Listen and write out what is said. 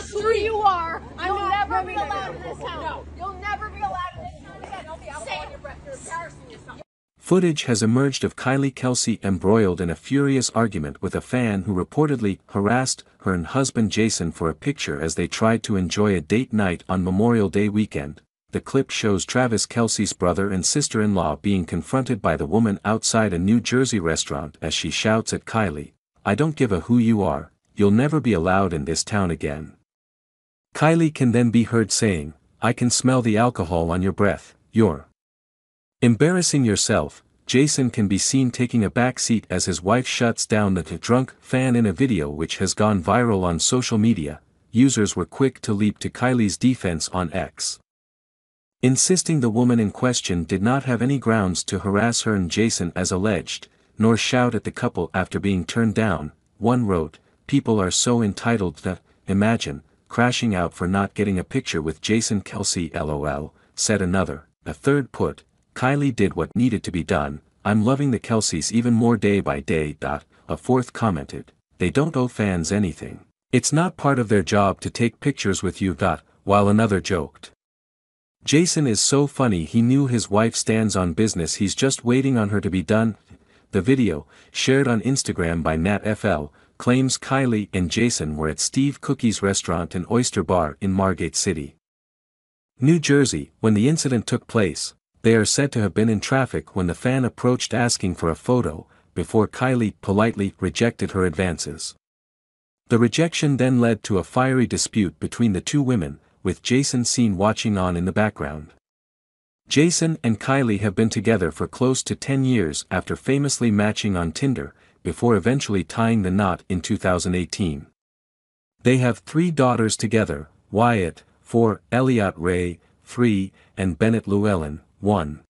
That's who you are. You'll never be no, no, allowed no, in this town. no. You'll never be allowed in this town again. Don't be alcohol on your breath. You're embarrassing yourself. Footage has emerged of Kylie Kelce embroiled in a furious argument with a fan who reportedly harassed her and husband Jason for a picture as they tried to enjoy a date night on Memorial Day weekend. The clip shows Travis Kelce's brother and sister-in-law being confronted by the woman outside a New Jersey restaurant as she shouts at Kylie, I don't give a who you are, you'll never be allowed in this town again. Kylie can then be heard saying, I can smell the alcohol on your breath, you're embarrassing yourself. Jason can be seen taking a back seat as his wife shuts down the drunk fan in a video which has gone viral on social media. Users were quick to leap to Kylie's defense on X. Insisting the woman in question did not have any grounds to harass her and Jason as alleged, nor shout at the couple after being turned down, one wrote, People are so entitled that, imagine, crashing out for not getting a picture with Jason Kelce lol, said another, a third put, Kylie did what needed to be done, I'm loving the Kelces even more day by day. Dot, a fourth commented, they don't owe fans anything. It's not part of their job to take pictures with you. Dot, while another joked. Jason is so funny he knew his wife stands on business he's just waiting on her to be done. The video, shared on Instagram by NatFL, claims Kylie and Jason were at Steve Cookie's restaurant and oyster bar in Margate City. New Jersey, when the incident took place, they are said to have been in traffic when the fan approached asking for a photo, before Kylie politely rejected her advances. The rejection then led to a fiery dispute between the two women, with Jason seen watching on in the background. Jason and Kylie have been together for close to 10 years after famously matching on Tinder, before eventually tying the knot in 2018. They have three daughters together, Wyatt, 4, Elliotte Ray, 3, and Bennett Llewellyn, 1.